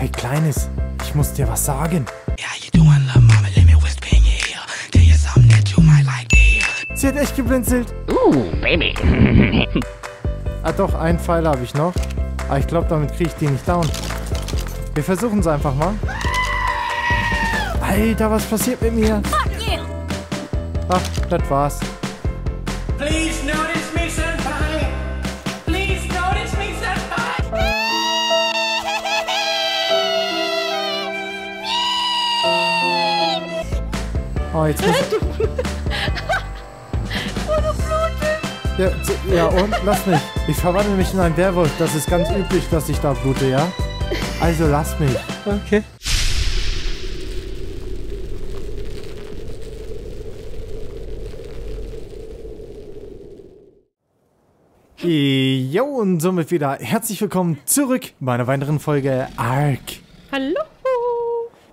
Hey, Kleines, ich muss dir was sagen. Sie hat echt geblinzelt. Ooh, baby. Ah, doch, einen Pfeil habe ich noch. Aber ich glaube, damit kriege ich die nicht down. Wir versuchen es einfach mal. Alter, was passiert mit mir? Ach, das war's. Oh, jetzt muss ja, ja, und? Lass mich. Ich verwandle mich in einen Werwolf. Das ist ganz üblich, dass ich da blute, ja? Also lass mich. Okay. Jo, und somit wieder herzlich willkommen zurück bei einer weiteren Folge Ark. Hallo.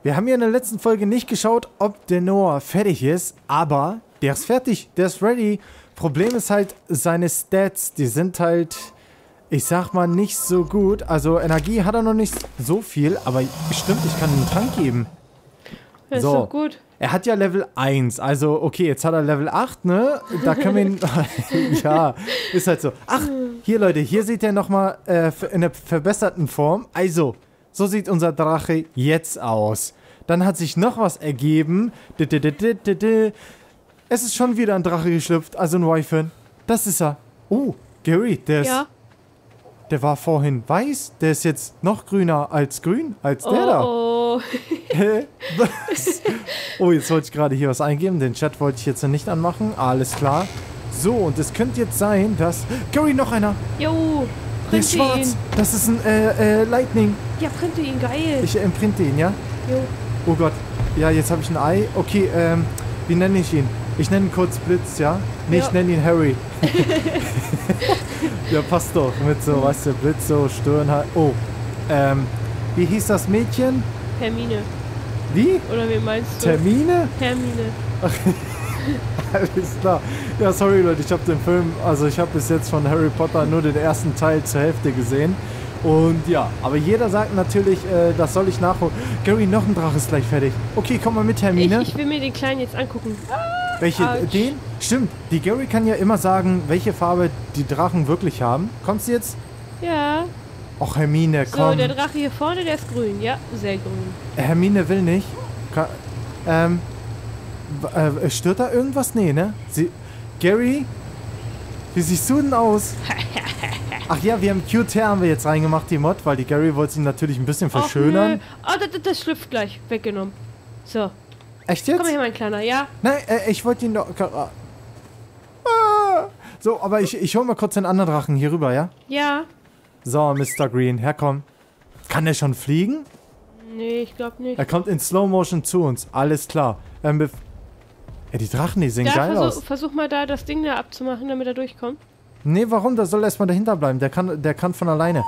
Wir haben ja in der letzten Folge nicht geschaut, ob der Noah fertig ist, aber der ist fertig, der ist ready. Problem ist halt, seine Stats, die sind halt, ich sag mal, nicht so gut. Also Energie hat er noch nicht so viel, aber stimmt, ich kann ihm einen Trank geben. Das So. ist doch gut. Er hat ja Level 1, also okay, jetzt hat er Level 8, ne? Da können wir ihn... ja, ist halt so. Ach, hier Leute, hier seht ihr nochmal äh, in der verbesserten Form. Also, so sieht unser Drache jetzt aus. Dann hat sich noch was ergeben. Es ist schon wieder ein Drache geschlüpft, also ein Wyvern. Das ist er. Oh, Gary, der ist... Ja. Der war vorhin weiß, der ist jetzt noch grüner als grün, als der da. Oh, oh. Hä? Was? Oh, jetzt wollte ich gerade hier was eingeben. Den Chat wollte ich jetzt nicht anmachen. Alles klar. So, und es könnte jetzt sein, dass... Gary, noch einer. Jo, Der ist schwarz. ihn. Das ist ein äh, äh, Lightning. Ja, printe ihn, geil. Ich imprinte ihn, ja? Jo. Oh Gott. Ja, jetzt habe ich ein Ei. Okay, ähm, wie nenne ich ihn? Ich nenne ihn kurz Blitz, ja? Nee, ich Ja. nenne ihn Harry. ja, passt doch. Mit so, weißt du, Blitz, so, Stirn halt. Oh, ähm, wie hieß das Mädchen? Hermine. Wie? Oder wie meinst du? Termine? Hermine. Alles klar. Ja, sorry Leute, ich habe den Film, also ich habe bis jetzt von Harry Potter nur den ersten Teil zur Hälfte gesehen. Und ja, aber jeder sagt natürlich, äh, das soll ich nachholen. Gary, noch ein Drache ist gleich fertig. Okay, komm mal mit, Ich, Hermine. ich will mir den Kleinen jetzt angucken. welche, äh, Autsch. den? Stimmt, die Gary kann ja immer sagen, welche Farbe die Drachen wirklich haben. Kommst du jetzt? Ja. Och, Hermine, So, komm. der Drache hier vorne, der ist grün. Ja, sehr grün. Hermine will nicht. Ka ähm, äh, stört da irgendwas? Nee, ne? Sie Gary? Wie siehst du denn aus? Ach ja, wir haben QT haben wir jetzt reingemacht, die Mod, weil die Gary wollte sie natürlich ein bisschen verschönern. nö. Oh, das, das, schlüpft gleich. Weggenommen. So. Echt jetzt? Komm her, mein Kleiner. Ja. Nein, äh, ich wollte ihn doch... Ah. So, aber ich, ich hol mal kurz den anderen Drachen hier rüber, ja? Ja. So, Mr. Green, herkomm. Kann er schon fliegen? Nee, ich glaube nicht. Er kommt in Slow Motion zu uns. Alles klar. Ähm, ja, die Drachen, die sehen Da, geil aus. versuch, versuch mal da das Ding da abzumachen, damit er durchkommt. Nee, warum? Der soll erstmal dahinter bleiben. Der kann, der kann von alleine.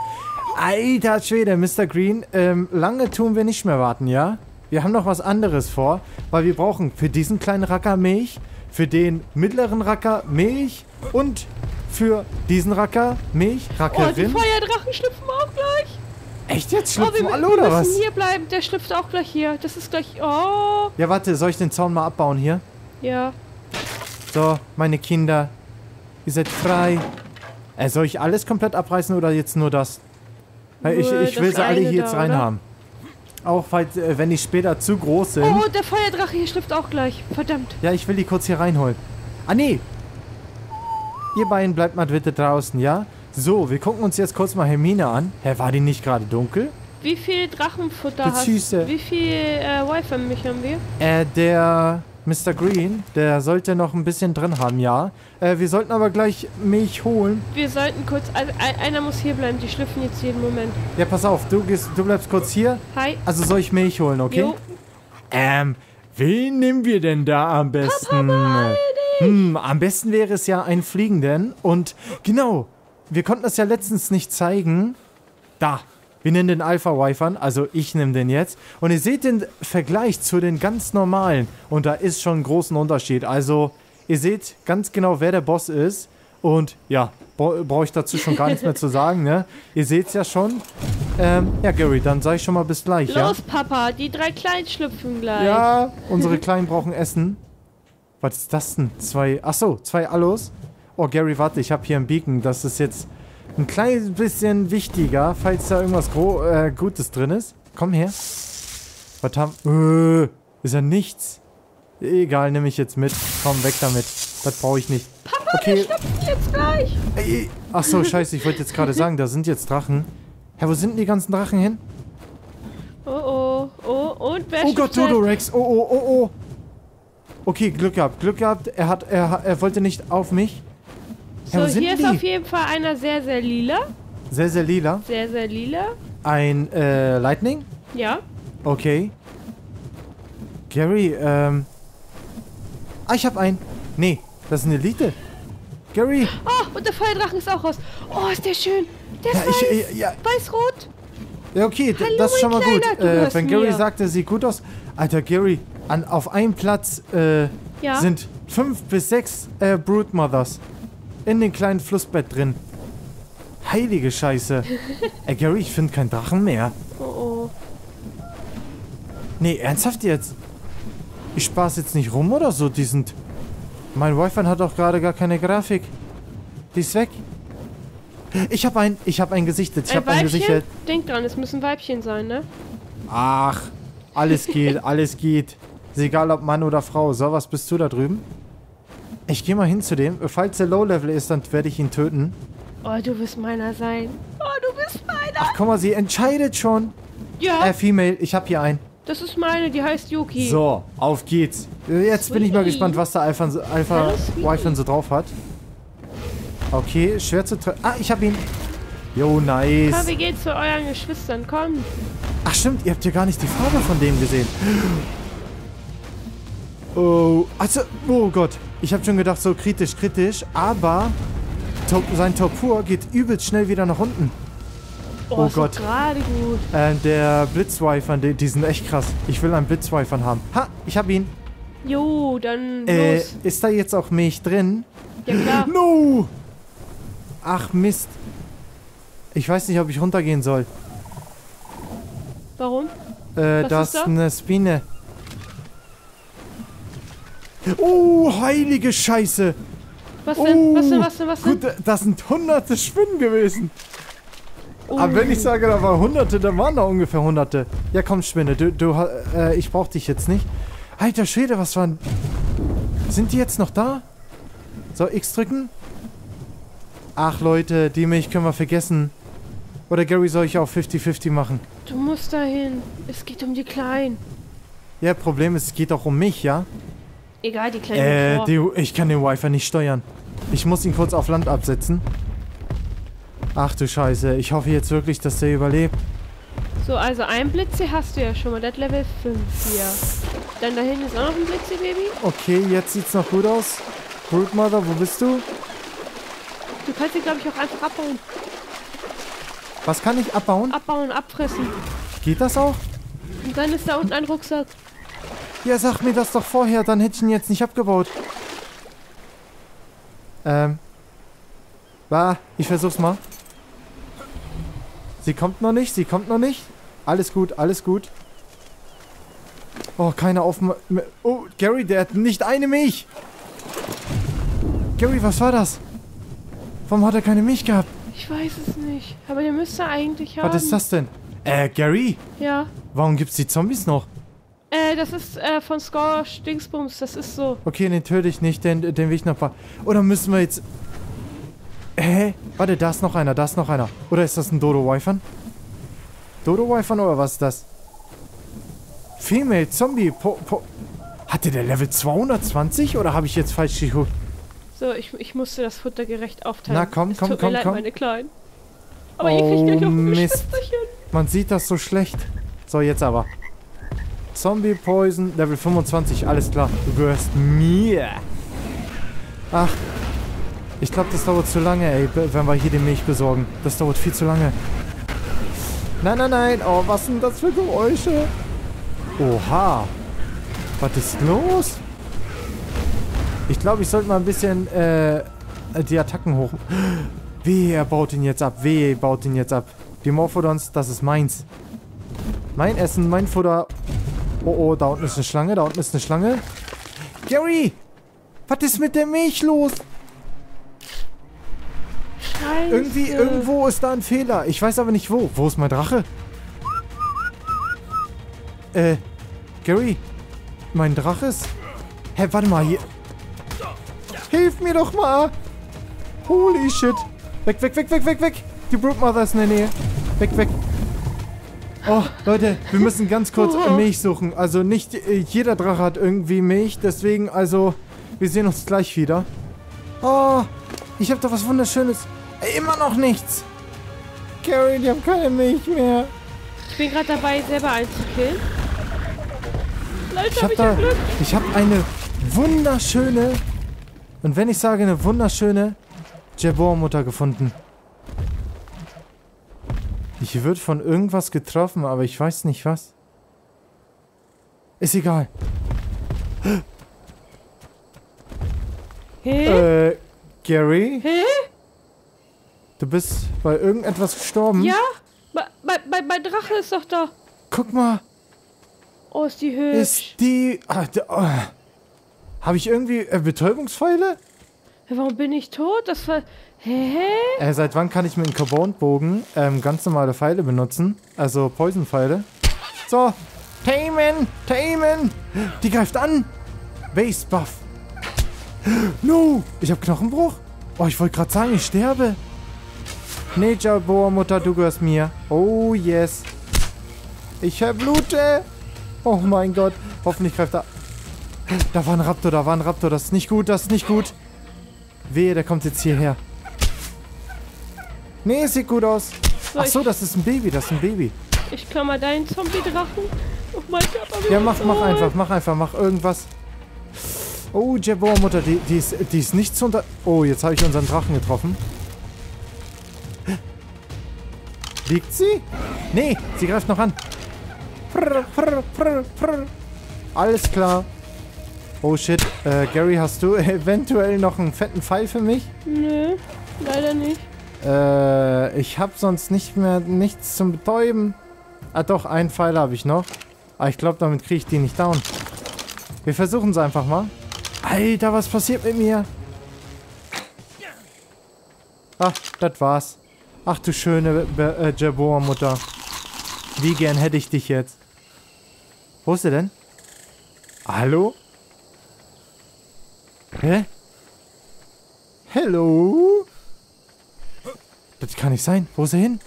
Alter Schwede, Mr. Green. Ähm, lange tun wir nicht mehr warten, ja? Wir haben noch was anderes vor, weil wir brauchen für diesen kleinen Racker Milch, für den mittleren Racker Milch und für diesen Racker Milch, Oh, die Rackerin. Feuerdrachen schlüpfen auch gleich. Echt jetzt? Oh, Schlüpfen wir, alle wir oder müssen was? hier bleiben. Der schlüpft auch gleich hier. Das ist gleich... Oh. Ja, warte, soll ich den Zaun mal abbauen hier? Ja. So, meine Kinder, ihr seid frei. Äh, soll ich alles komplett abreißen oder jetzt nur das? Weil ich, ich will sie alle hier jetzt da, rein oder? haben. Auch falls, äh, wenn die später zu groß sind. Oh, der Feuerdrache hier schlüpft auch gleich. Verdammt. Ja, ich will die kurz hier reinholen. Ah, nee. Ihr beiden bleibt mal bitte draußen, ja? So, wir gucken uns jetzt kurz mal Hermine an. Hä, war die nicht gerade dunkel? Wie viel Drachenfutter Das hast Süße. Wie viel äh, Wi-Fi-Milch haben wir? Äh, der Mr. Green, der sollte noch ein bisschen drin haben, ja. Äh, wir sollten aber gleich Milch holen. Wir sollten kurz... Also, ein- einer muss hier bleiben. Die schlüpfen jetzt jeden Moment. Ja, pass auf, du, gehst, du bleibst kurz hier. Hi. Also soll ich Milch holen, okay? Jo. Ähm, wen nehmen wir denn da am besten? Hm, am besten wäre es ja einen Fliegenden. Und genau, wir konnten das ja letztens nicht zeigen. Da, wir nennen den Alpha Wifern, also ich nehme den jetzt. Und ihr seht den Vergleich zu den ganz normalen. Und da ist schon ein großen Unterschied. Also, ihr seht ganz genau, wer der Boss ist. Und ja, bra- brauche ich dazu schon gar nichts mehr zu sagen, ne? Ihr seht's ja schon. Ähm, ja, Gary, dann sage ich schon mal bis gleich, ja? Los, Papa, die drei Kleinen schlüpfen gleich. Ja, unsere Kleinen brauchen Essen. Was ist das denn? Zwei, ach so, zwei Allos. Oh, Gary, warte, ich habe hier ein Beacon. Das ist jetzt ein kleines bisschen wichtiger, falls da irgendwas Gro äh, Gutes drin ist. Komm her. Was haben... Äh, ist ja nichts. Egal, nehme ich jetzt mit. Komm, weg damit. Das brauche ich nicht. Papa, Okay. wir jetzt gleich. Ey, ach so, scheiße, ich wollte jetzt gerade sagen, da sind jetzt Drachen. Hä, wo sind denn die ganzen Drachen hin? Oh, oh, oh, und wer Oh Gott, schlüpft Dodo Rex. Oh, oh, oh, oh. Okay, Glück gehabt. Glück gehabt. Er hat, er, er wollte nicht auf mich. Ja, So, hier ist die? auf jeden Fall einer sehr, sehr lila. Sehr, sehr lila. Sehr, sehr lila. Ein, äh, Lightning. Ja. Okay. Gary, ähm. Ah, ich hab einen. Nee, das ist eine Elite. Gary. Oh, und der Feuerdrachen ist auch raus. Oh, ist der schön. Der Ja, ist weiß. ja, Weiß-rot. ja, okay, Hallo, das ist schon mal gut. Äh, wenn Gary mir. sagt, er sieht gut aus. Alter, Gary, an, auf einem Platz, äh, Ja. sind fünf bis sechs, äh, Broodmothers. In dem kleinen Flussbett drin. Heilige Scheiße. Ey, Gary, ich finde keinen Drachen mehr. Oh, oh. Nee, ernsthaft jetzt? Ich spaß jetzt nicht rum oder so, die sind... Mein Wi-Fi hat auch gerade gar keine Grafik. Die ist weg. Ich habe ein, ich habe ein gesichtet. Ich habe ein gesichtet. Denk dran, es müssen Weibchen sein, ne? Ach, alles geht, alles geht. Ist egal, ob Mann oder Frau. So, was bist du da drüben? Ich gehe mal hin zu dem. Falls er Low-Level ist, dann werde ich ihn töten. Oh, du wirst meiner sein. Oh, du bist meiner. Ach, guck mal, sie entscheidet schon. Ja, Äh, Female, ich habe hier einen. das ist meine, die heißt Yuki. So, auf geht's. Jetzt bin ich mal gespannt, was der Alpha, Alpha Sweetie. Wi-Fi so drauf hat. Okay, schwer zu treffen. Ah, ich hab ihn. Jo, nice. Komm, wir gehen zu euren Geschwistern, komm. Ach stimmt, ihr habt ja gar nicht die Farbe von dem gesehen. Oh, also, oh Gott. Ich habe schon gedacht, so kritisch, kritisch. Aber to sein Torpur geht übelst schnell wieder nach unten. Oh, Oh Gott. gerade gut. Äh, der Blitzwifern, die, die sind echt krass. Ich will einen Blitzwifern haben. Ha, ich hab ihn. Jo, dann Äh, los. ist da jetzt auch Milch drin? Ja, klar. No! Ach, Mist. Ich weiß nicht, ob ich runtergehen soll. Warum? Äh, Was da ist ist da? eine Spine. Oh, heilige Scheiße. Was denn? Oh, Was denn? Was denn? Was denn? Gut, das sind hunderte Spinnen gewesen. Oh. Aber wenn ich sage, da waren hunderte, dann waren da ungefähr hunderte. Ja, komm, Spinne, du, du, äh, ich brauch dich jetzt nicht. Alter Schwede, was waren... Sind die jetzt noch da? So, X drücken? Ach, Leute, die Milch können wir vergessen. Oder Gary, soll ich auch 50-50 machen? Du musst dahin. Es geht um die Kleinen. Ja, Problem ist, es geht auch um mich, ja? Egal, die Kleinen. Äh, die, ich kann den Wi-Fi nicht steuern. Ich muss ihn kurz auf Land absetzen. Ach du Scheiße, ich hoffe jetzt wirklich, dass der überlebt. So, also ein Blitzi hast du ja schon mal. Das Level 5 hier. Dann da hinten ist auch noch ein Blitzi-Baby. Okay, jetzt sieht's noch gut aus. Broodmother, wo bist du? Du kannst ihn, glaube ich, auch einfach abbauen. Was kann ich abbauen? Abbauen, abfressen. Geht das auch? Und dann ist da unten ein Rucksack. Ja, sag mir das doch vorher, dann hätte ich ihn jetzt nicht abgebaut. Ähm. Bah, ich versuch's mal. Sie kommt noch nicht, sie kommt noch nicht. Alles gut, alles gut. Oh, keine Aufma... Oh, Gary, der hat nicht eine Milch. Gary, was war das? Warum hat er keine Milch gehabt? Ich weiß es nicht. Aber der müsste eigentlich haben. Was ist das denn? Äh, Gary, Ja. warum gibt's die Zombies noch? Äh, das ist äh, von Score Dingsbums. Das ist so. Okay, den töte ich nicht, den, den will ich noch. Oder müssen wir jetzt. Hä? Warte, da ist noch einer, da ist noch einer. Oder ist das ein Dodo-Wifern? Dodo-Wifern oder was ist das? Female Zombie. Po, po. Hatte der Level 220 oder habe ich jetzt falsch geguckt? So, ich, ich musste das Futter gerecht aufteilen. Na, komm, es komm, tut komm, mir leid, komm. meine Kleinen. Aber Oh, ihr kriegt gleich noch ein Mist. Man sieht das so schlecht. So, jetzt aber. Zombie Poison, Level 25, alles klar. Du gehörst mir. Ach. Ich glaube, das dauert zu lange, ey, wenn wir hier die Milch besorgen. Das dauert viel zu lange. Nein, nein, nein. Oh, was sind das für Geräusche? Oha. Was ist los? Ich glaube, ich sollte mal ein bisschen äh, die Attacken hoch. Wehe, er baut ihn jetzt ab. Wehe, er baut ihn jetzt ab. Die Morphodons, das ist meins. Mein Essen, mein Futter. Oh, oh, da unten ist eine Schlange, da unten ist eine Schlange. Gary! Was ist mit der Milch los? Scheiße. Irgendwie, irgendwo ist da ein Fehler. Ich weiß aber nicht wo. Wo ist mein Drache? Äh, Gary, mein Drache ist... Hä, warte mal, hier... Hilf mir doch mal! Holy shit! Weg, weg, weg, weg, weg, weg! Die Broodmother ist in der Nähe. Weg, weg. Oh, Leute, wir müssen ganz kurz Milch suchen. Also nicht äh, jeder Drache hat irgendwie Milch, deswegen, also, wir sehen uns gleich wieder. Oh, ich habe da was Wunderschönes. Immer noch nichts. Gary, die haben keine Milch mehr. Ich bin gerade dabei, selber einzukillen. Vielleicht Ich habe habe ich da, Glück. ich habe eine wunderschöne, und wenn ich sage eine wunderschöne, Jabor-Mutter gefunden. Ich wird von irgendwas getroffen, aber ich weiß nicht was. Ist egal. Hä? Äh, Gary, Hä? du bist bei irgendetwas gestorben? Ja? Mein, mein, mein Drache ist doch da. Guck mal, Oh, ist die hübsch. ist die... Ah, oh. Habe ich irgendwie äh, Betäubungspfeile? Ja, Warum bin ich tot? Das war... Hä? Äh, seit wann kann ich mit einem Carbon-Bogen ähm, ganz normale Pfeile benutzen? Also Poison-Pfeile. So, Tamen, Tamen. Die greift an. Base Buff. No, ich habe Knochenbruch. Oh, ich wollte gerade sagen, ich sterbe. Nee, Jabor, Mutter, du gehörst mir. Oh, yes. Ich verblute. Oh mein Gott. Hoffentlich greift er. Da war ein Raptor, da war ein Raptor. Das ist nicht gut, das ist nicht gut. Wehe, der kommt jetzt hierher. Nee, sieht gut aus. So, Ach so, das ist ein Baby, das ist ein Baby. Ich, ich klammer deinen Zombie-Drachen auf meinen Körper. Ja, mach, mach einfach, mach einfach, mach irgendwas. Oh, Jabor, Mutter, die, die, ist, die ist nicht zu unter... Oh, jetzt habe ich unseren Drachen getroffen. Liegt sie? Nee, sie greift noch an. Prr, prr, prr, prr. Alles klar. Oh shit, äh, Gary, hast du eventuell noch einen fetten Pfeil für mich? Nö, leider nicht. Äh, ich hab sonst nicht mehr nichts zum Betäuben. Ah doch, einen Pfeil habe ich noch. Aber ich glaube, damit kriege ich die nicht down. Wir versuchen es einfach mal. Alter, was passiert mit mir? Ach, das war's. Ach du schöne äh, Jabor-Mutter. Wie gern hätte ich dich jetzt. Wo ist sie denn? Hallo? Hä? Hello? Das kann nicht sein. Wo ist sie hin?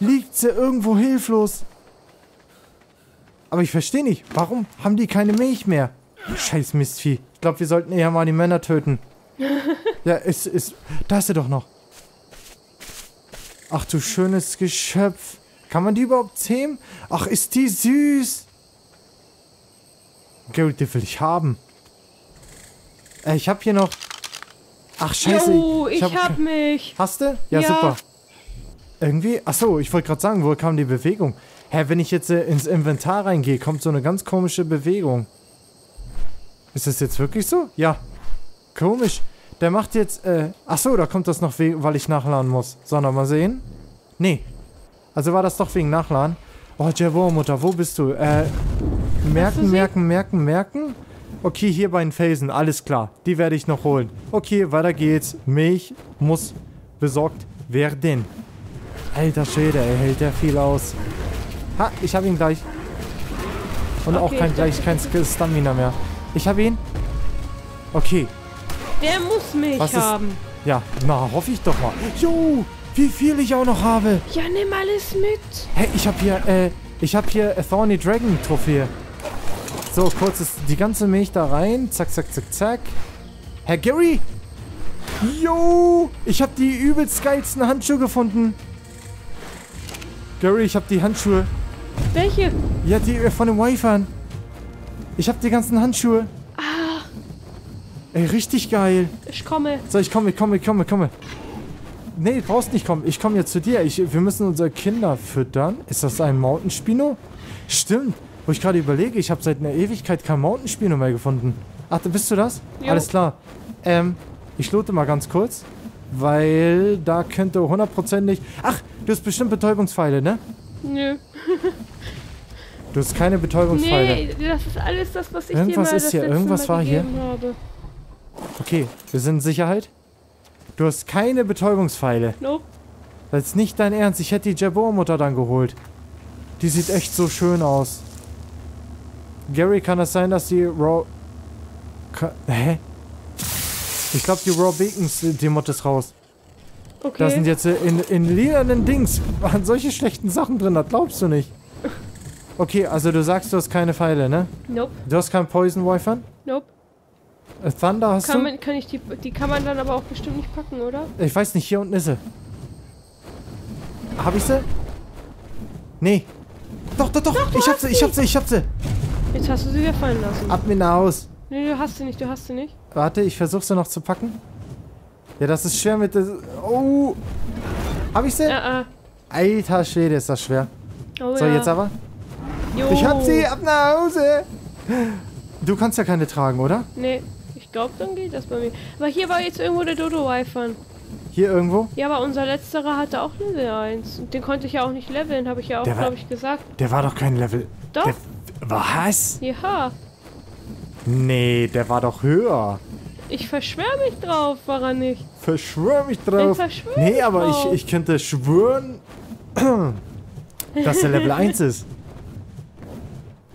Liegt sie irgendwo hilflos? Aber ich verstehe nicht. Warum haben die keine Milch mehr? Scheiß Mistvieh. Ich glaube, wir sollten eher mal die Männer töten. ja, ist, ist... Da ist sie doch noch. Ach du schönes Geschöpf. Kann man die überhaupt zähmen? Ach, ist die süß. Gary, die will ich haben. Äh, ich habe hier noch... Ach, scheiße. Jo, ich hab mich. Hast du? Ja, Ja. super. Irgendwie? Achso, ich wollte gerade sagen, woher kam die Bewegung? Hä, wenn ich jetzt äh, ins Inventar reingehe, kommt so eine ganz komische Bewegung. Ist das jetzt wirklich so? Ja. Komisch. Der macht jetzt, äh, achso, da kommt das noch, we- weil ich nachladen muss. Sollen wir mal sehen? Nee. Also war das doch wegen Nachladen. Oh, Javor, Mutter, wo bist du? Äh, du merken, sie? merken, merken, merken. Okay, hier bei den Felsen, alles klar. Die werde ich noch holen. Okay, weiter geht's. Milch muss besorgt werden. Alter Schwede, er hält der viel aus. Ha, ich habe ihn gleich. Und auch Okay, kein ich gleich kein Stamina mehr. Ich habe ihn. Okay, Der muss mich Was ist- haben. ja, na, hoffe ich doch mal. Jo, wie viel ich auch noch habe. Ja, nimm alles mit. Hey, ich habe hier, äh, ich habe hier a Thorny Dragon Trophäe. So, kurz ist die ganze Milch da rein. Zack, zack, zack, zack. Herr Gary! Jo! Ich habe die übelst geilsten Handschuhe gefunden. Gary, ich habe die Handschuhe. Welche? Ja, die äh, von dem Wi-Fi. Ich habe die ganzen Handschuhe. Ah, Ey, richtig geil. ich komme. So, ich komme, ich komme, ich komme, ich komme. Nee, du brauchst nicht kommen. Ich komme jetzt zu dir. Ich, wir müssen unsere Kinder füttern. Ist das ein Mountain Spino? Stimmt. Wo ich gerade überlege, ich habe seit einer Ewigkeit kein Mountain Spino mehr gefunden. Ach, bist du das? Jo. Alles klar. Ähm, Ich loote mal ganz kurz. Weil da könnte hundertprozentig... Ach, du hast bestimmt Betäubungspfeile, ne? Nö. Du hast keine Betäubungspfeile. Nee, das ist alles das, was ich Irgendwas dir mal ist hier, irgendwas Mal war hier. habe. Okay, wir sind in Sicherheit. Du hast keine Betäubungspfeile. Nope. Das ist nicht dein Ernst. Ich hätte die Jabor-Mutter dann geholt. Die sieht echt so schön aus. Gary, kann das sein, dass die Raw... Ka Hä? Ich glaube, die Raw Beacons, die Mod ist raus. Okay. Da sind jetzt äh, in, in lilanen Dings waren solche schlechten Sachen drin, das glaubst du nicht. Okay, also du sagst, du hast keine Pfeile, ne? Nope. Du hast kein Poison Wyvern? Nope. Äh, Thunder hast Kann, du? man, kann ich die, die kann man dann aber auch bestimmt nicht packen, oder? Ich weiß nicht, hier unten ist sie. Hab ich sie? Nee. Doch, doch, doch. ich hab sie, ich hab sie, ich hab sie. Jetzt hast du sie wieder fallen lassen. Ab mir nach Haus. Nee, du hast sie nicht, du hast sie nicht. Warte, ich versuch sie noch zu packen. Ja, das ist schwer mit der... Oh. Hab ich sie? Ja, ah. Alter Schwede, ist das schwer. Oh, So, ja. jetzt aber. Jo. Ich hab sie, ab nach Hause. Du kannst ja keine tragen, oder? Nee, ich glaube, dann geht das bei mir. Aber hier war jetzt irgendwo der Dodo-Wyvern. Hier irgendwo? Ja, aber unser letzterer hatte auch Level 1. Und den konnte ich ja auch nicht leveln, habe ich ja auch, glaube ich, gesagt. Der war doch kein Level... Doch. Der, was? Ja, Nee, der war doch höher. ich verschwöre mich drauf, war er nicht. Verschwör mich drauf. Ich verschwör nee, mich aber drauf. ich, ich könnte schwören, dass der Level 1 ist.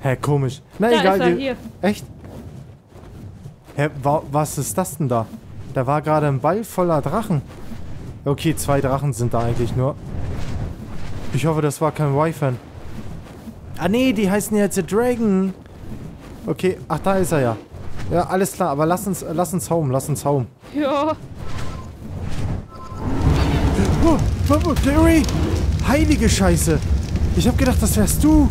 Hä, komisch. Na Da egal. ist er, hier. Echt? Hä, wa was ist das denn da? Da war gerade ein Ball voller Drachen. Okay, zwei Drachen sind da eigentlich nur. Ich hoffe, das war kein Wyvern. Ah nee, die heißen jetzt The Dragon. Okay, ach da ist er ja. Ja, alles klar, aber lass uns, lass uns home, lass uns home. Ja, Oh, oh, Gary! Heilige Scheiße! Ich hab gedacht, das wärst du!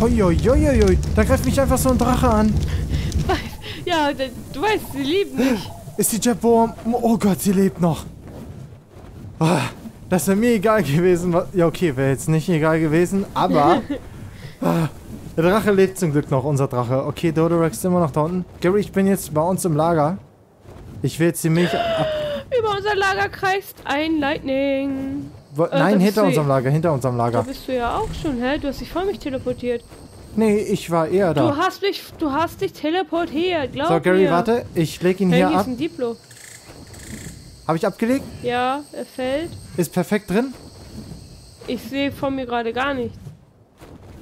Hoi, hoi, hoi, hoi, hoi. Da greift mich einfach so ein Drache an. ja, du weißt, sie lieben mich. Ist die Jetborn... Oh Gott, sie lebt noch. Ah, das wäre mir egal gewesen. Ja, okay, wäre jetzt nicht egal gewesen, aber... ah, der Drache lebt zum Glück noch, unser Drache. Okay, Dodorex ist immer noch da unten. Gary, ich bin jetzt bei uns im Lager. Ich will jetzt die Milch... Ab Über unser Lager kreist ein Lightning. Wo- da Nein, hinter du- unserem Lager, hinter unserem Da Lager. bist du ja auch schon, hä? Du hast dich vor mich teleportiert. Nee, ich war eher Du da. hast mich, du hast dich teleportiert, glaub So, Gary, mir. warte. Ich leg ihn Hey, hier hier ab. ist ein Diplo. Habe ich abgelegt? Ja, er fällt. Ist perfekt drin? Ich sehe von mir gerade gar nichts.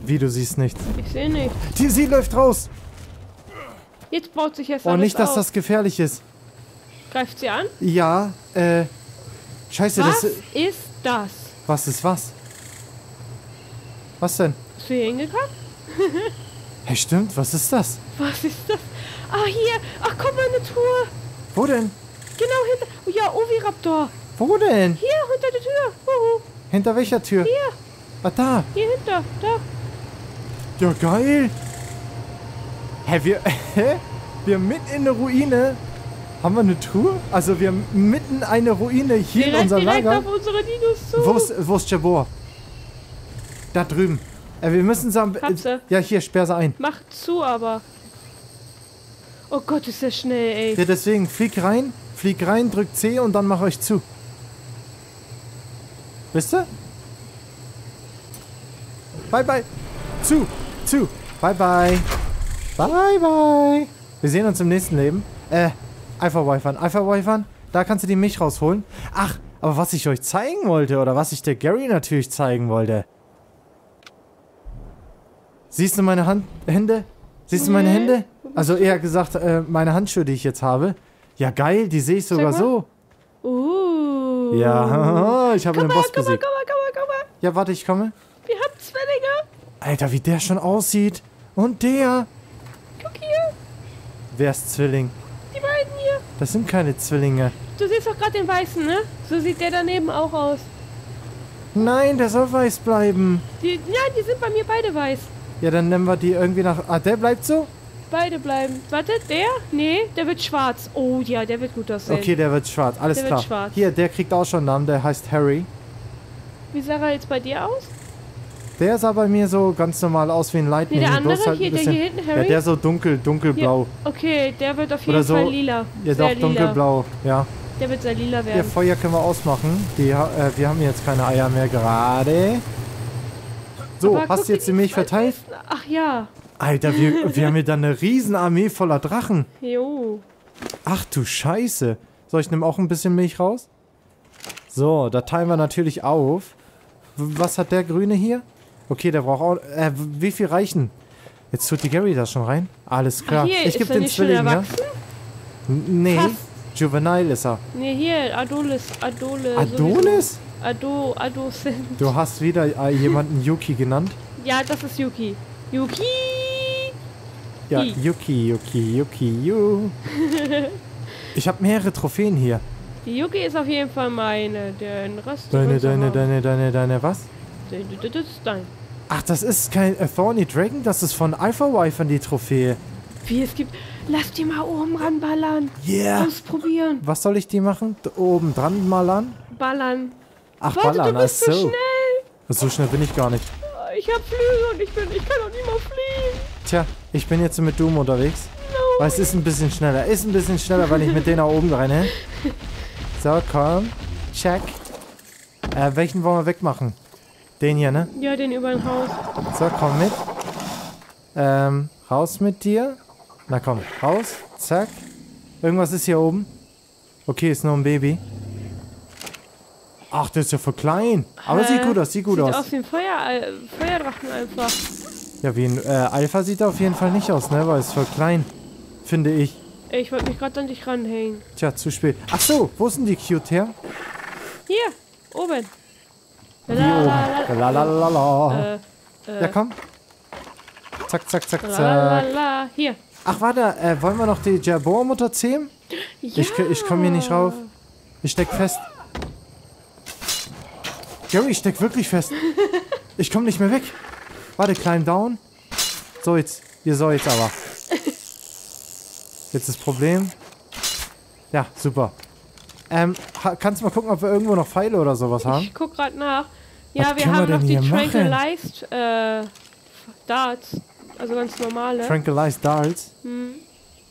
Wie, du siehst nichts. Ich sehe nichts. Die, sie läuft raus. Jetzt baut sich erst Oh, nicht, dass auf. das gefährlich ist. Greift sie an? Ja, äh... Scheiße, Was das... ist das? Was ist was? Was denn? Hast du hier hingekackt? Hey, stimmt, was ist das? Was ist das? Ah, hier. Ach, guck mal, eine Tour. Wo denn? Genau hinter. Oh ja, Oviraptor. Wo denn? Hier, hinter der Tür. Huhu. Hinter welcher Tür? Hier, Ah, da. hier hinter. Da. Ja, geil. Hä, wir... Hä? Wir mitten in der Ruine... Haben wir eine Tour? Also wir mitten eine Ruine hier in Direkt, unserem direkt Lager. auf unsere Dinos zu. Wo ist, wo ist Jabor? Da drüben. Äh, wir müssen sie am... Sie. Ja, hier, sperr sie ein. Mach zu, aber. Oh Gott, ist der schnell, ey. Ja, deswegen, flieg rein, flieg rein, drück C und dann mach euch zu. Wisst ihr? Bye, bye. Zu, zu. Bye, bye. Bye, bye. Wir sehen uns im nächsten Leben. Äh, Alpha Wyvern. Alpha Wyvern, da kannst du die Milch rausholen. Ach, aber was ich euch zeigen wollte, oder was ich der Gary natürlich zeigen wollte. Siehst du meine Hand Hände? Siehst du meine. Hände? Also eher gesagt, äh, meine Handschuhe, die ich jetzt habe. Ja, geil, die sehe ich sogar mal. so. Uh. Ja, ich habe Komm den mal, Boss komm mal, besiegt. komm mal, komm mal, komm mal. Ja, warte, ich komme. Wir haben Zwillinge. Alter, wie der schon aussieht. Und der. Guck hier. Wer ist Zwilling? Die beiden hier. Das sind keine Zwillinge. Du siehst doch gerade den Weißen, ne? So sieht der daneben auch aus. Nein, der soll weiß bleiben. Die, ja, die sind bei mir beide weiß. Ja, dann nehmen wir die irgendwie nach. Ah, der bleibt so? Beide bleiben. Warte, der? Nee, der wird schwarz. Oh ja, der wird gut aussehen. Okay, der wird schwarz. Alles Der klar. wird schwarz. Hier, der kriegt auch schon einen Namen. Der heißt Harry. Wie sah er jetzt bei dir aus? Der sah bei mir so ganz normal aus wie ein Lightning. Nee, der andere halt hier, der hier hinten, Ja, Harry? der so dunkel, dunkelblau. okay, der wird auf jeden so- Fall lila. Ja, sehr doch, lila. dunkelblau. Ja. Der wird sehr lila werden. Feuer können wir ausmachen. Die, äh, wir haben jetzt keine Eier mehr gerade. So, Aber hast du jetzt die Milch verteilt? Ach ja. Alter, wir, wir haben hier dann eine Riesenarmee voller Drachen. Jo. Ach du Scheiße. So, ich nehme auch ein bisschen Milch raus. So, da teilen wir natürlich auf. Was hat der Grüne hier? Okay, der braucht auch... Äh, wie viel reichen? Jetzt tut die Gary da schon rein. Alles klar. Ach, hier, ich gebe den Zwilling, ja? Nee, Fast. Juvenile ist er. Nee, hier, Adolis, Adole. Adonis? sowieso. Ado, Adocent. Du hast wieder äh, jemanden Yuki genannt. Ja, das ist Yuki. Yuki! Ja. Yuki, Yuki, Yuki, Yu. Ich habe mehrere Trophäen hier. Die Yuki ist auf jeden Fall meine. Den Rest. Deine, deine, deine, deine, deine, was? Das ist dein. Ach, das ist kein äh, Thorny Dragon, das ist von Alpha Wyvern die Trophäe. Wie es gibt. Lass die mal oben ranballern. Yeah. Ausprobieren. Was soll ich die machen? Oben dran malern? Ballern. Ach, Warte, ballern, du bist so so. schnell. So schnell bin ich gar nicht. Ich hab Flügel und ich bin. Ich kann auch nicht mal fliegen. Tja, ich bin jetzt mit Doom unterwegs. Weil es ist ein bisschen schneller. Ist ein bisschen schneller, weil ich mit denen nach oben renne. So, komm. Check. Äh, welchen wollen wir wegmachen? Den hier, ne? Ja, den über ein Haus. So, komm mit. Ähm, raus mit dir. Na komm, raus. Zack. Irgendwas ist hier oben. Okay, ist nur ein Baby. Ach, das ist ja für klein. Aber Hä? sieht gut aus, sieht gut Sieht aus. aus wie ein Feuer, äh, Feuerdrachen einfach. Ja, wie ein äh, Alpha sieht er auf jeden Fall nicht aus, ne? Weil es für klein. Finde ich. Ich wollte mich gerade an dich ranhängen. Tja, zu spät. Ach so, wo denn die Cute her? Hier, oben. Die oben. Lalalala. Äh, äh, Ja, komm. Zack, zack, zack, zack. Hier. Ach, warte, äh, wollen wir noch die Jabor-Mutter zähmen? Ja. Ich, ich komme hier nicht rauf. Ich steck fest. Gary, ich steck wirklich fest. Ich komme nicht mehr weg. Warte, klein down. So, jetzt. Ihr soll jetzt aber. Jetzt das Problem. Ja, super. Ähm, kannst du mal gucken, ob wir irgendwo noch Pfeile oder sowas haben? Ich guck gerade nach. Ja, Was wir können wir haben noch die? Tranquilized äh, Darts. Also ganz normale. Tranquilized Darts. Hm.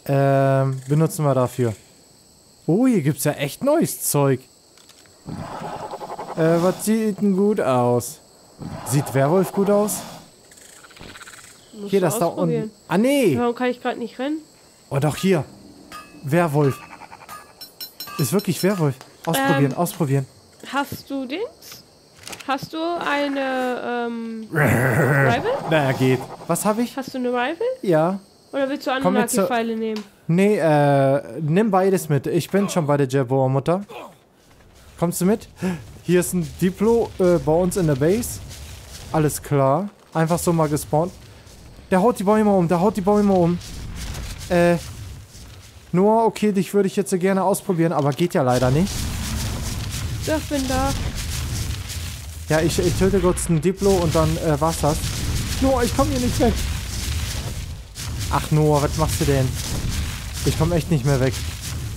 Ähm, benutzen wir dafür. Oh, hier gibt's ja echt neues Zeug. Äh, was sieht denn gut aus? Sieht Werwolf gut aus? Musst Hier, das da unten. Ah, nee. Warum kann ich gerade nicht rennen? Oh, doch hier. Werwolf. Ist wirklich Werwolf. Ausprobieren, Ähm. ausprobieren. Hast du Dings? Hast du eine ähm, Rival? Na, geht. Was habe ich? Hast du eine Rival? Ja. Oder willst du jetzt zur- Anunnaki-Pfeile nehmen? Nee, äh, nimm beides mit. Ich bin schon bei der Jabor Mutter. Kommst du mit? Hier ist ein Diplo äh, bei uns in der Base. Alles klar. Einfach so mal gespawnt. Der haut die Bäume um, der haut die Bäume um. Äh, nur, okay, dich würde ich jetzt so gerne ausprobieren, aber geht ja leider nicht. Ich bin da. Ja, ich, ich töte kurz einen Diplo und dann äh, war's das. Noah, ich komme hier nicht weg. Ach Noah, was machst du denn? Ich komme echt nicht mehr weg.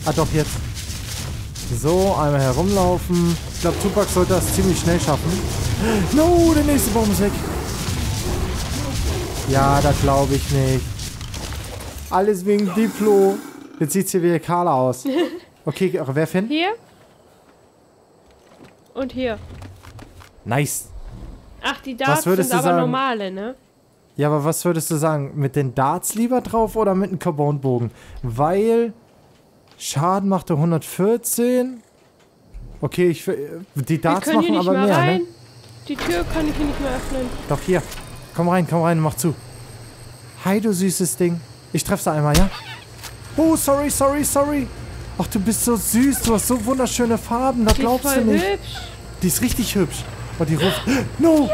Ah doch, jetzt. So, einmal herumlaufen. Ich glaube, Tupac sollte das ziemlich schnell schaffen. No, der nächste Baum ist weg. Ja, das glaube ich nicht. Alles wegen Diplo. Jetzt sieht's hier wie Carla aus. Okay, wer Finn? Hier. Und hier. Nice. Ach, die Darts sind aber sagen? normale, ne? Ja, aber was würdest du sagen? Mit den Darts lieber drauf oder mit dem Carbonbogen? Weil Schaden macht er 114. Okay, ich, will- die Darts hier machen nicht aber mehr mehr, rein. ne? Die Tür kann ich hier nicht mehr öffnen. Doch hier. Komm rein, komm rein, mach zu. Hi, du süßes Ding. Ich treffe sie einmal, ja? Oh, sorry, sorry, sorry. Ach, du bist so süß. Du hast so wunderschöne Farben. Ist glaubst du nicht. hübsch. Die ist richtig hübsch. Oh, die ruft. No!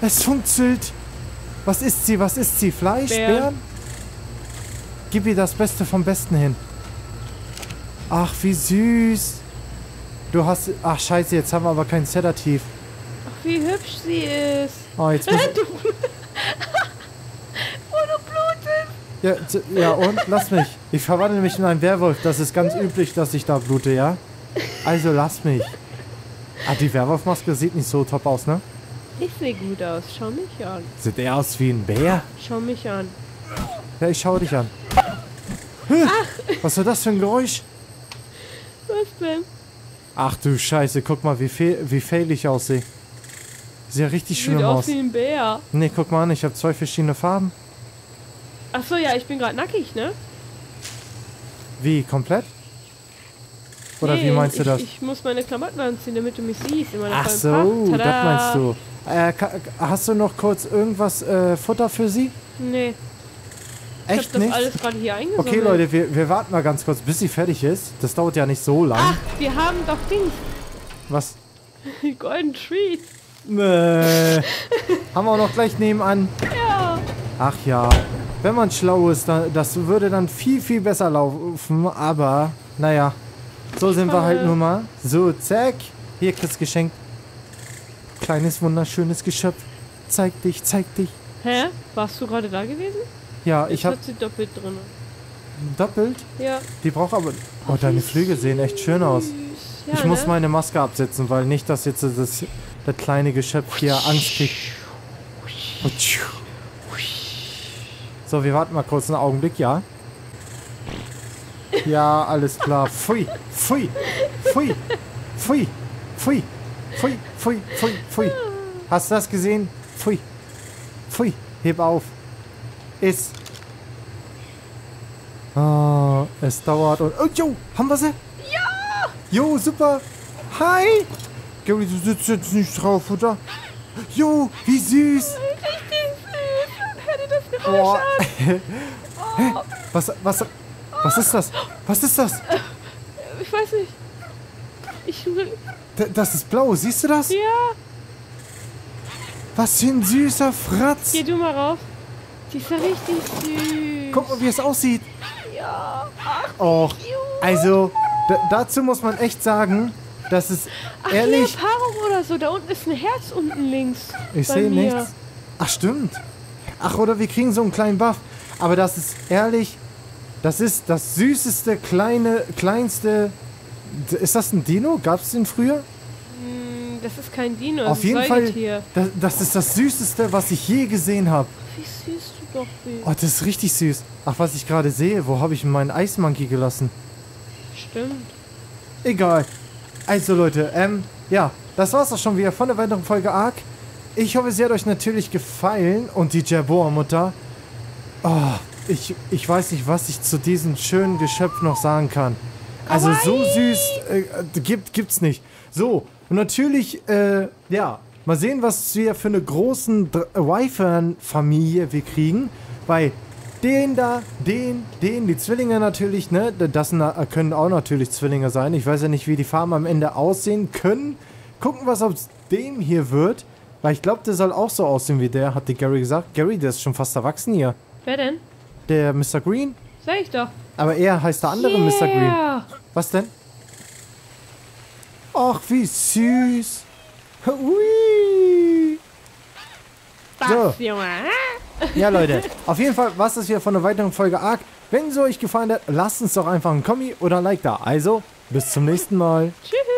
Es funktioniert. Was ist sie? Was ist sie? Fleisch? Bären. Bären? Gib ihr das Beste vom Besten hin. Ach, wie süß. Du hast. Ach, scheiße, jetzt haben wir aber kein Sedativ. Ach, wie hübsch sie ist. Oh, jetzt muss du, oh, du blutest. ja, ja, und? Lass mich. Ich verwandle mich in einen Werwolf. Das ist ganz üblich, dass ich da blute, ja? Also lass mich. Ah, die Werwolfmaske sieht nicht so top aus, ne? Ich sehe gut aus. Schau mich an. Sieht er aus wie ein Bär? Schau mich an. Ja, ich schau dich an. Hä? Was war das für ein Geräusch? Denn? Ach du Scheiße, guck mal, wie, fehl, wie fail ich aussehe. Sieht ja richtig Sieht schlimm aus aus. wie ein Bär. Nee, guck mal an, ich habe zwei verschiedene Farben. Ach so, ja, ich bin gerade nackig, ne? Wie, komplett? Oder wie Nee, meinst du ich, das? Ich muss meine Klamotten anziehen, damit du mich siehst. Ach so, Pracht. das meinst du. Äh, hast du noch kurz irgendwas äh, Futter für sie? Nee, ich Echt hab das nicht? alles gerade hier eingesammelt. Okay, Leute, wir, wir warten mal ganz kurz, bis sie fertig ist. Das dauert ja nicht so lang. Ach, wir haben doch Dings. Was? Golden Treat. Nee. Haben wir auch noch gleich nebenan. Ja. Ach ja, wenn man schlau ist, dann, das würde dann viel, viel besser laufen. Aber, naja, so sind wir halt nun mal. So, zack. Hier kriegst geschenkt. Kleines, wunderschönes Geschöpf. Zeig dich, zeig dich. Hä? Warst du gerade da gewesen? Ja, ich Jetzt hab hat sie doppelt drin. doppelt. Ja. Die braucht aber... Oh, deine Flügel sehen echt schön aus. ja Ich muss ne? meine Maske absetzen, weil nicht, dass jetzt das, das kleine Geschöpf hier Angst kriegt. So, wir warten mal kurz einen Augenblick, ja? Ja, alles klar. Pfui, pfui, pfui, pfui, pfui, pfui, pfui, pfui, pfui. Hast du das gesehen? Pfui, pfui, heb auf. Ist. Ah, es dauert und... Oh, jo, haben wir sie? Ja! Jo, super. Hi. Gary, du sitzt jetzt nicht drauf, oder? Jo, wie süß. Richtig süß. Hör dir das Geräusch Boah. an. Hä? Was, was, was ist das? Was ist das? Ich weiß nicht. Ich will... Das ist blau, siehst du das? Ja. Was für ein süßer Fratz. Geh du mal rauf. Die ist ja richtig süß. Guck mal, wie es aussieht. Ja. Ach, Och, also, da- dazu muss man echt sagen, dass es Ach, ehrlich... hier Paarung oder so. Da unten ist ein Herz unten links. Ich sehe nichts. Ach, stimmt. Ach, oder wir kriegen so einen kleinen Buff. Aber das ist ehrlich, das ist das süßeste, kleine, kleinste... Ist das ein Dino? Gab es den früher? Hm, Das ist kein Dino. das Auf ist jeden Fall, das, das ist das Süßeste, was ich je gesehen habe. Wie süß du doch bist. Oh, das ist richtig süß. Ach, was ich gerade sehe, wo habe ich meinen Eismonkey gelassen? Stimmt. Egal. Also Leute, ähm, ja, das war's auch schon wieder von der weiteren Folge Ark. Ich hoffe, sie hat euch natürlich gefallen und die Jerboa-Mutter. Oh, ich, ich weiß nicht, was ich zu diesem schönen Geschöpf noch sagen kann. Also so süß äh, gibt, gibt's nicht. So, natürlich, äh, ja, mal sehen, was wir für eine großen Dr- Wyvern-Familie wir kriegen. Bei den da, den, den, die Zwillinge natürlich, ne? Das äh, können auch natürlich Zwillinge sein. Ich weiß ja nicht, wie die Farben am Ende aussehen können. Gucken, was aus dem hier wird. Weil ich glaube, der soll auch so aussehen wie der, hat die Gary gesagt. Gary, der ist schon fast erwachsen hier. Wer denn? Der Mr. Green. Sag ich doch. Aber er heißt der andere Mr. Green. Yeah. Was denn? Ach, wie süß. Was, So. Ja, Leute, auf jeden Fall war es das wieder von einer weiteren Folge Arc. Wenn es euch gefallen hat, lasst uns doch einfach einen Kommi oder ein Like da. Also, bis zum nächsten Mal. Tschüss.